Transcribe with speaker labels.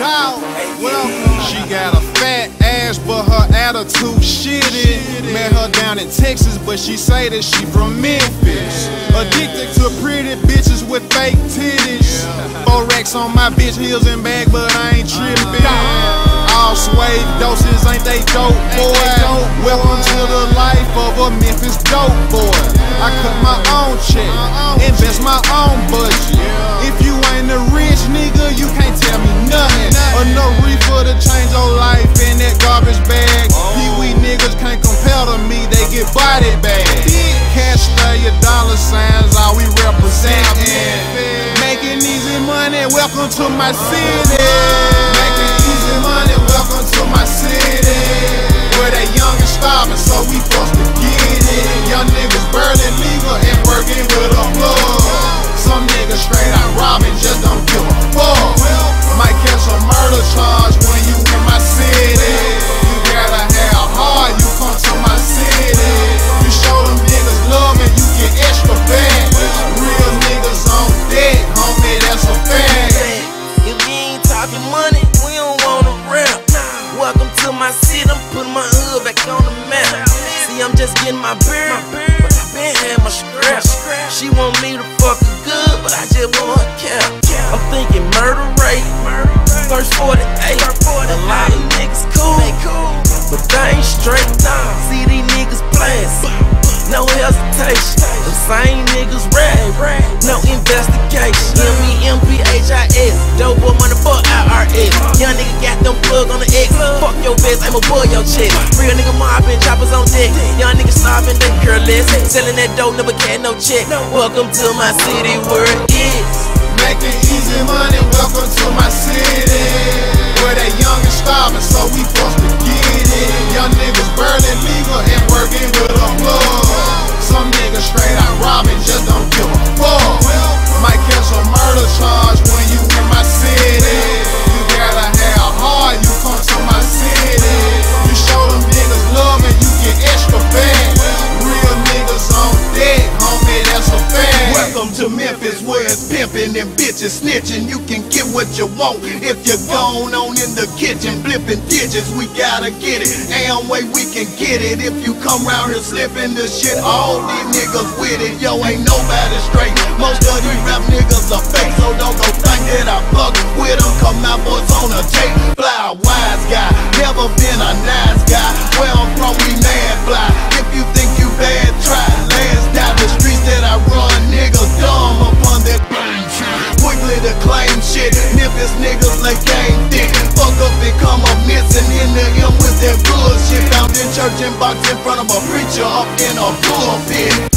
Speaker 1: Welcome. She got a fat ass, but her attitude shitty. Met her down in Texas, but she say that she from Memphis. Addicted to pretty bitches with fake titties. Four racks on my bitch heels and bag, but I ain't tripping. All suede doses, ain't they dope, boy? Welcome to the life of a Memphis dope boy. Welcome to my city.
Speaker 2: Getting my beard, but I been had my scrap. She want me to fuck her good, but I just want her cap. I'm thinking murder rate, first 48. A lot of niggas cool, but they ain't straight. See these niggas playing, no hesitation. The same niggas rap, no investigation. M-E-M-P-H-I-S, dope boy money for IRS. Young nigga got Fuck your I'm a boy your check. Real nigga mobbing, choppers on deck. Young nigga starving, they careless. Selling that dope, never get no check. Welcome to my city where it is.
Speaker 1: Making easy money, welcome to my city. Where they young and starving, so we forced
Speaker 3: bitches snitching. You can get what you want if you're gone on in the kitchen flipping digits. We gotta get it. Amway, we can get it. If you come round here slipping the shit, all these niggas with it. Yo, ain't nobody straight. Most of these rap niggas are fake, so don't go think that I fuck with box in front of a preacher up in a pulpit.